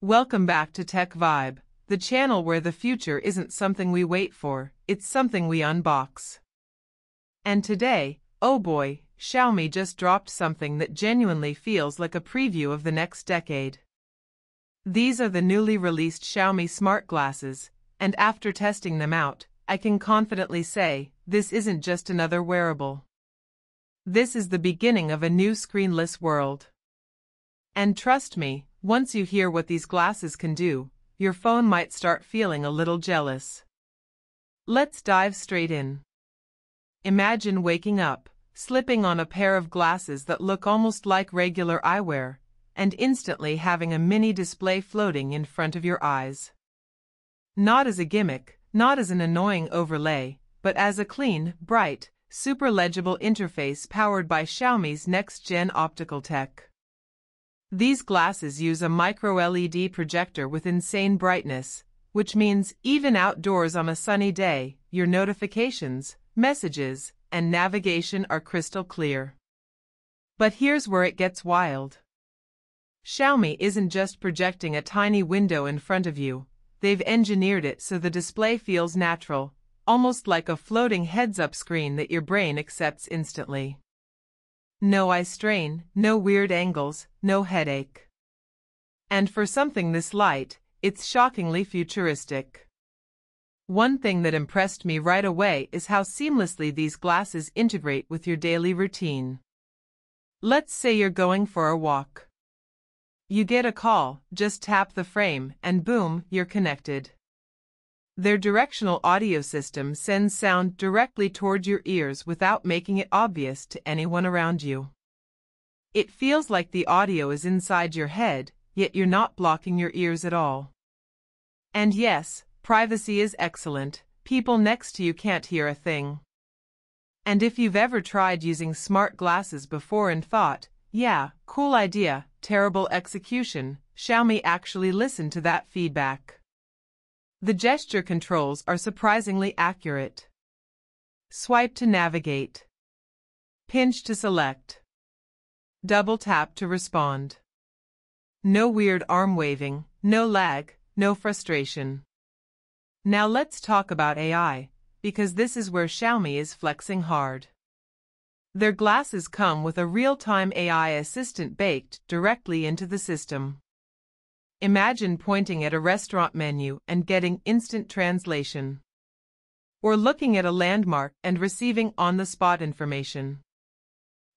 Welcome back to Tech Vibe, the channel where the future isn't something we wait for, it's something we unbox. And today, oh boy, Xiaomi just dropped something that genuinely feels like a preview of the next decade. These are the newly released Xiaomi smart glasses, and after testing them out, I can confidently say, this isn't just another wearable. This is the beginning of a new screenless world. And trust me, once you hear what these glasses can do, your phone might start feeling a little jealous. Let's dive straight in. Imagine waking up, slipping on a pair of glasses that look almost like regular eyewear, and instantly having a mini display floating in front of your eyes. Not as a gimmick, not as an annoying overlay, but as a clean, bright, super legible interface powered by Xiaomi's next-gen optical tech. These glasses use a micro-LED projector with insane brightness, which means even outdoors on a sunny day, your notifications, messages, and navigation are crystal clear. But here's where it gets wild. Xiaomi isn't just projecting a tiny window in front of you, they've engineered it so the display feels natural, almost like a floating heads-up screen that your brain accepts instantly. No eye strain, no weird angles, no headache. And for something this light, it's shockingly futuristic. One thing that impressed me right away is how seamlessly these glasses integrate with your daily routine. Let's say you're going for a walk. You get a call, just tap the frame, and boom, you're connected. Their directional audio system sends sound directly toward your ears without making it obvious to anyone around you. It feels like the audio is inside your head, yet you're not blocking your ears at all. And yes, privacy is excellent, people next to you can't hear a thing. And if you've ever tried using smart glasses before and thought, yeah, cool idea, terrible execution, Xiaomi actually listened to that feedback. The gesture controls are surprisingly accurate. Swipe to navigate. Pinch to select. Double tap to respond. No weird arm waving, no lag, no frustration. Now let's talk about AI, because this is where Xiaomi is flexing hard. Their glasses come with a real-time AI assistant baked directly into the system. Imagine pointing at a restaurant menu and getting instant translation. Or looking at a landmark and receiving on-the-spot information.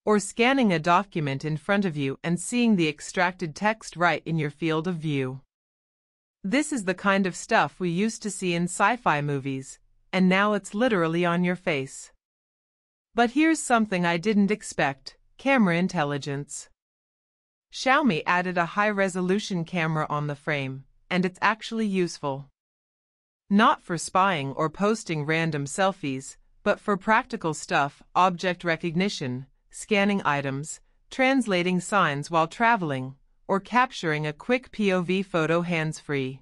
Or scanning a document in front of you and seeing the extracted text right in your field of view. This is the kind of stuff we used to see in sci-fi movies, and now it's literally on your face. But here's something I didn't expect, camera intelligence. Xiaomi added a high-resolution camera on the frame, and it's actually useful. Not for spying or posting random selfies, but for practical stuff, object recognition, scanning items, translating signs while traveling, or capturing a quick POV photo hands-free.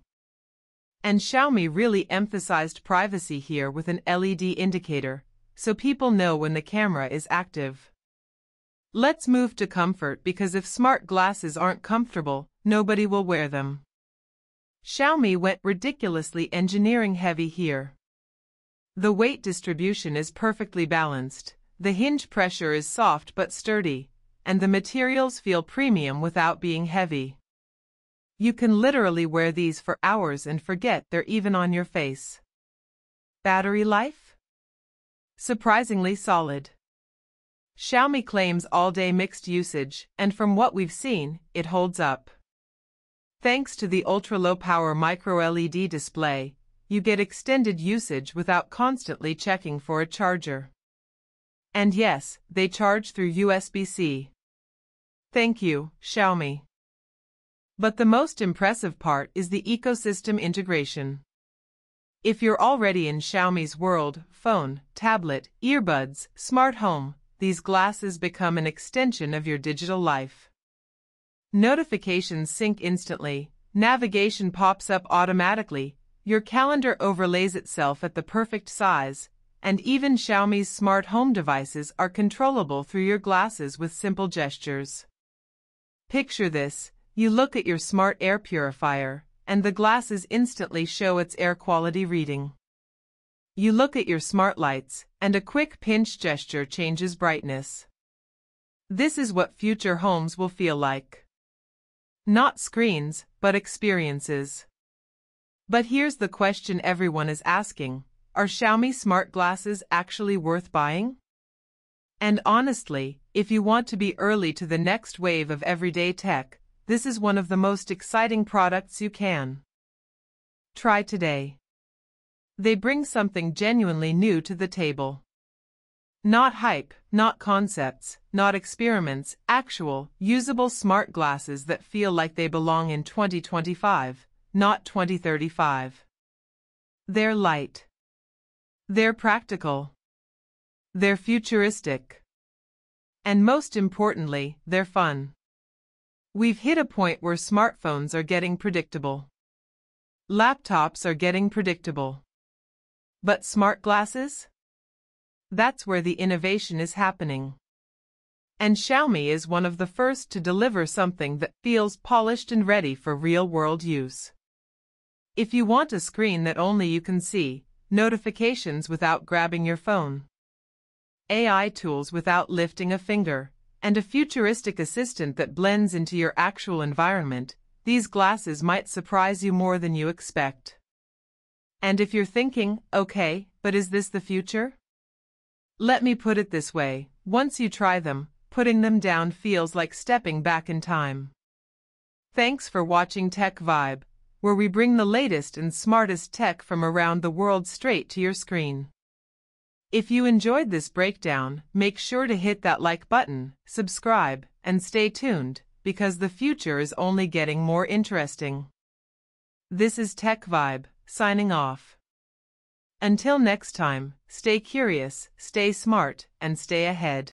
And Xiaomi really emphasized privacy here with an LED indicator, so people know when the camera is active. Let's move to comfort because if smart glasses aren't comfortable, nobody will wear them. Xiaomi went ridiculously engineering heavy here. The weight distribution is perfectly balanced, the hinge pressure is soft but sturdy, and the materials feel premium without being heavy. You can literally wear these for hours and forget they're even on your face. Battery life? Surprisingly solid. Xiaomi claims all-day mixed usage, and from what we've seen, it holds up. Thanks to the ultra-low power micro-LED display, you get extended usage without constantly checking for a charger. And yes, they charge through USB-C. Thank you, Xiaomi. But the most impressive part is the ecosystem integration. If you're already in Xiaomi's world, phone, tablet, earbuds, smart home, these glasses become an extension of your digital life. Notifications sync instantly, navigation pops up automatically, your calendar overlays itself at the perfect size, and even Xiaomi's smart home devices are controllable through your glasses with simple gestures. Picture this, you look at your smart air purifier, and the glasses instantly show its air quality reading. You look at your smart lights, and a quick pinch gesture changes brightness. This is what future homes will feel like. Not screens, but experiences. But here's the question everyone is asking. Are Xiaomi smart glasses actually worth buying? And honestly, if you want to be early to the next wave of everyday tech, this is one of the most exciting products you can try today. They bring something genuinely new to the table. Not hype, not concepts, not experiments, actual, usable smart glasses that feel like they belong in 2025, not 2035. They're light. They're practical. They're futuristic. And most importantly, they're fun. We've hit a point where smartphones are getting predictable. Laptops are getting predictable. But smart glasses? That's where the innovation is happening. And Xiaomi is one of the first to deliver something that feels polished and ready for real-world use. If you want a screen that only you can see, notifications without grabbing your phone, AI tools without lifting a finger, and a futuristic assistant that blends into your actual environment, these glasses might surprise you more than you expect. And if you're thinking, okay, but is this the future? Let me put it this way, once you try them, putting them down feels like stepping back in time. Thanks for watching Tech Vibe, where we bring the latest and smartest tech from around the world straight to your screen. If you enjoyed this breakdown, make sure to hit that like button, subscribe, and stay tuned, because the future is only getting more interesting. This is Tech Vibe, signing off. Until next time, stay curious, stay smart, and stay ahead.